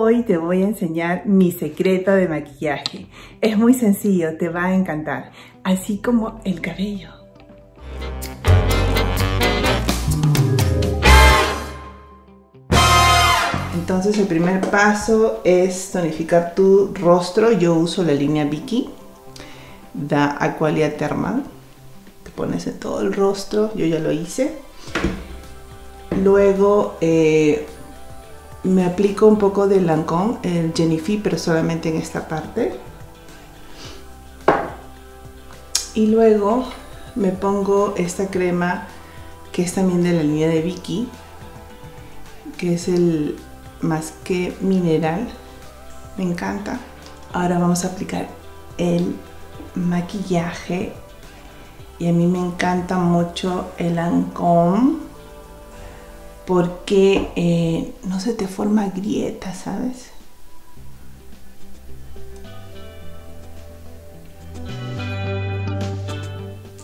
Hoy te voy a enseñar mi secreto de maquillaje. Es muy sencillo, te va a encantar, así como el cabello. Entonces el primer paso es tonificar tu rostro. Yo uso la línea Vicky, da Aqualia Thermal. Te pones en todo el rostro, yo ya lo hice. Luego eh, me aplico un poco de Lancome, el Jennifer, pero solamente en esta parte. Y luego me pongo esta crema que es también de la línea de Vicky, que es el más que mineral. Me encanta. Ahora vamos a aplicar el maquillaje. Y a mí me encanta mucho el Lancome porque eh, no se te forma grieta, ¿sabes?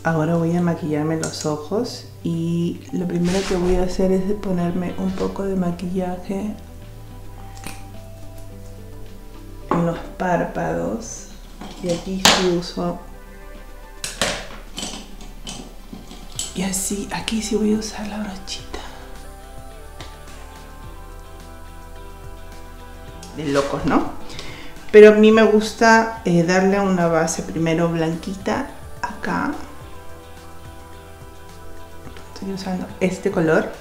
Ahora voy a maquillarme los ojos y lo primero que voy a hacer es ponerme un poco de maquillaje en los párpados y aquí uso y así aquí sí voy a usar la brochita de locos, ¿no? Pero a mí me gusta eh, darle una base primero blanquita acá. Estoy usando este color.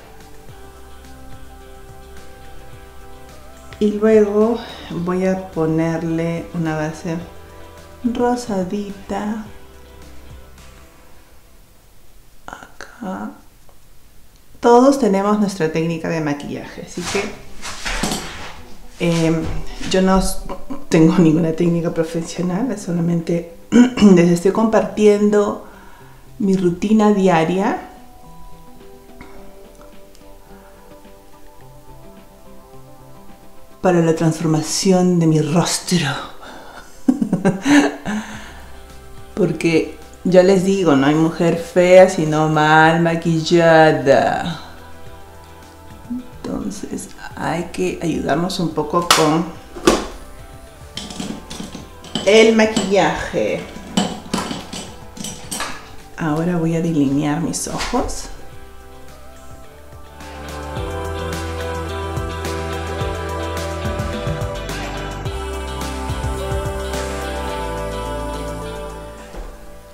Y luego voy a ponerle una base rosadita. Acá. Todos tenemos nuestra técnica de maquillaje, así que Em, yo no tengo ninguna técnica profesional, solamente les estoy compartiendo mi rutina diaria. para la transformación de mi rostro. Porque ya les digo, no hay mujer fea sino mal maquillada. Hay que ayudarnos un poco con el maquillaje. Ahora voy a delinear mis ojos.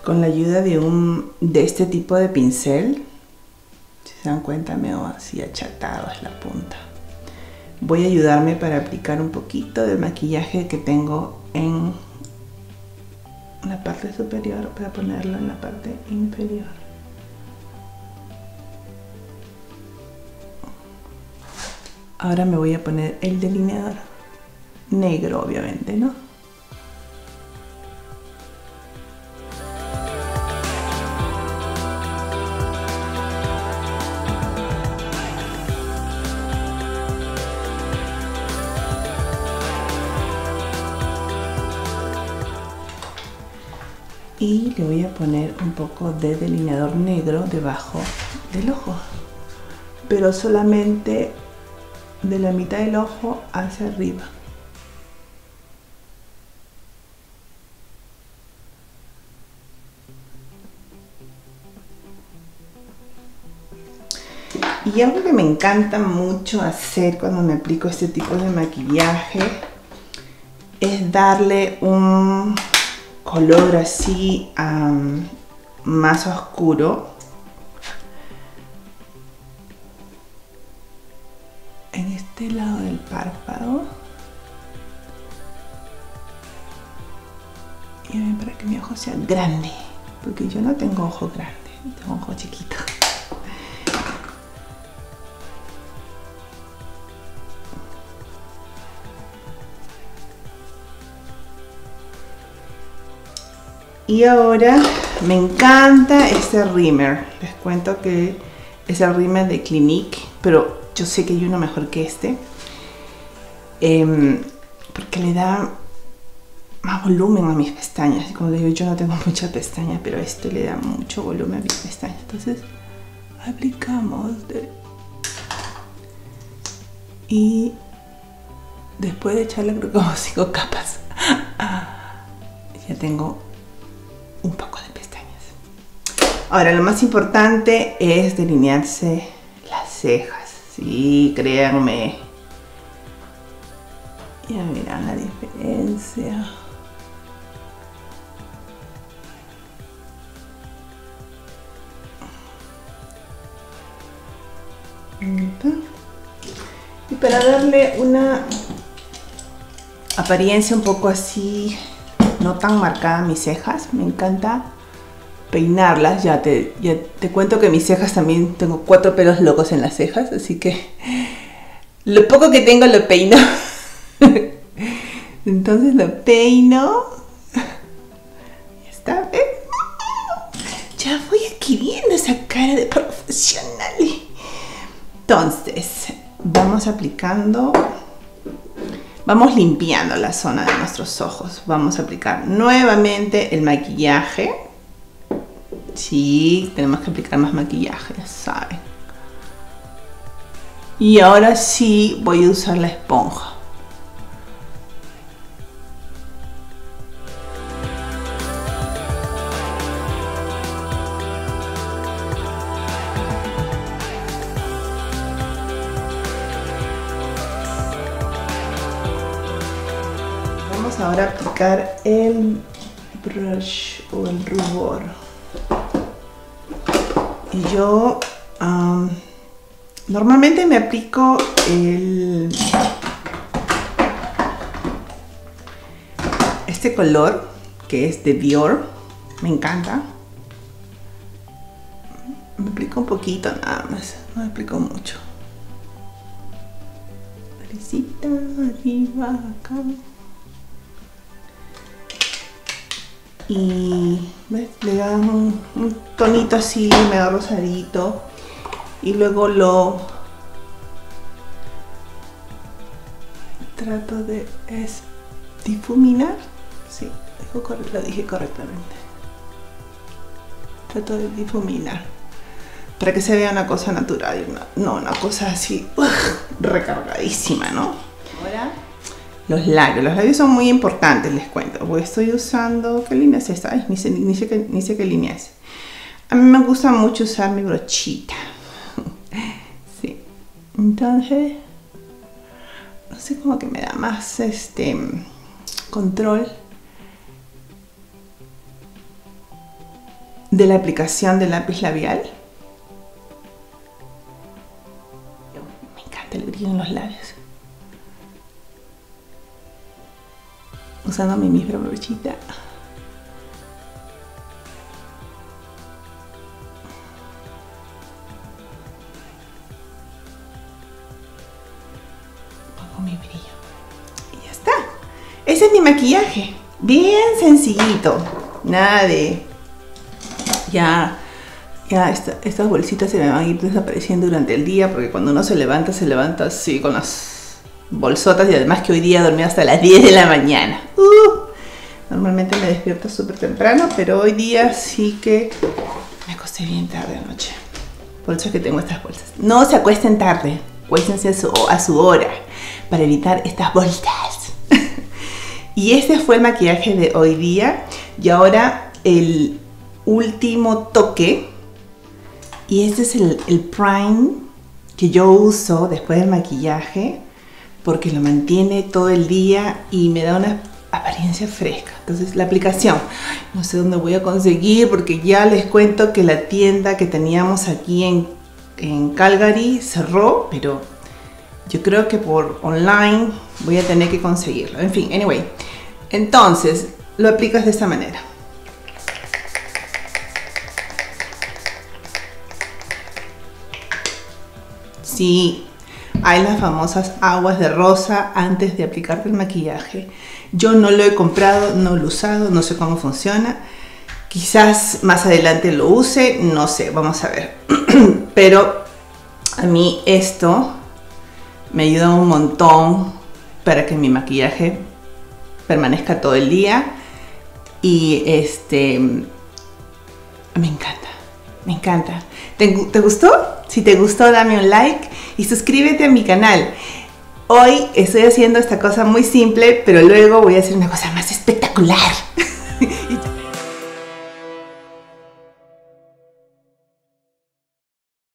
Con la ayuda de un de este tipo de pincel, si se dan cuenta me así achatado es la punta voy a ayudarme para aplicar un poquito de maquillaje que tengo en la parte superior para ponerlo en la parte inferior. Ahora me voy a poner el delineador negro, obviamente, ¿no? Y le voy a poner un poco de delineador negro debajo del ojo. Pero solamente de la mitad del ojo hacia arriba. Y algo que me encanta mucho hacer cuando me aplico este tipo de maquillaje es darle un color así más oscuro. En este lado del párpado. Y para que mi ojo sea grande porque yo no tengo ojo grande tengo ojo chiquito Y ahora me encanta este rimmer. Les cuento que es el rimmer de Clinique, pero yo sé que hay uno mejor que este. Em, porque le da más volumen a mis pestañas. Como digo, yo no tengo muchas pestañas, pero este le da mucho volumen a mis pestañas. Entonces, aplicamos y después de echarle creo como cinco capas, ya tengo un poco de pestañas. Ahora, lo más importante es delinearse las cejas. Sí, créanme. Ya miran la diferencia. Y para darle una apariencia un poco así, no tan marcada mis cejas, me encanta peinarlas. Ya te, ya te cuento que mis cejas también tengo cuatro pelos locos en las cejas, así que lo poco que tengo lo peino. Entonces lo peino. Ya está, Ya voy adquiriendo esa cara de profesional. Entonces, vamos aplicando, vamos limpiando la zona de nuestros ojos. Vamos a aplicar nuevamente el maquillaje. Sí, tenemos que aplicar más maquillaje, saben. Y ahora sí voy a usar la esponja. Ahora aplicar el brush o el rubor. Y yo normalmente me aplico el este color que es de Dior. Me encanta. Me aplico un poquito nada más, no me aplico mucho. arriba, acá. Y le dan un, tonito así medio rosadito y luego lo trato de difuminar sí, lo dije correctamente trato de difuminar para que se vea una cosa natural no una cosa así recargadísima ¿no? Los labios. Los labios son muy importantes, les cuento. Pues estoy usando... ¿Qué línea es esta? ni, sé, ni, qué, ni sé qué línea es. A mí me gusta mucho usar mi brochita. sí. Entonces... No sé, cómo que me da más este control de la aplicación del lápiz labial. Me encanta el brillo en los labios. Usando mi misma brochita. Pongo mi brillo. Y ya está. Ese es mi maquillaje. Bien sencillito. Nada de... Ya... Ya estas bolsitas se me van a ir desapareciendo durante el día porque cuando uno se levanta, se levanta así con las bolsotas y además que hoy día dormí hasta las 10 de la mañana. Uh, normalmente me despierto súper temprano, pero hoy día sí que me acosté bien tarde anoche. Por eso es que tengo estas bolsas. No se acuesten tarde, acuéstense a su, hora para evitar estas bolsas. y este fue el maquillaje de hoy día. Y ahora el último toque. Y este es el prime que yo uso después del maquillaje porque lo mantiene todo el día y me da una apariencia fresca. Entonces la aplicación, no sé dónde voy a conseguir porque ya les cuento que la tienda que teníamos aquí en, Calgary cerró, pero yo creo que por online voy a tener que conseguirlo. En fin, anyway. Entonces, lo aplicas de esta manera. Si hay las famosas aguas de rosa antes de aplicarte el maquillaje. Yo no lo he comprado, no lo he usado, no sé cómo funciona. Quizás más adelante lo use, no sé, vamos a ver. Pero a mí esto me ayuda un montón para que mi maquillaje permanezca todo el día. Y este, me encanta, me encanta. ¿Te, ¿Te gustó? Si te gustó, dame un like y suscríbete a mi canal. Hoy estoy haciendo esta cosa muy simple, pero luego voy a hacer una cosa más espectacular.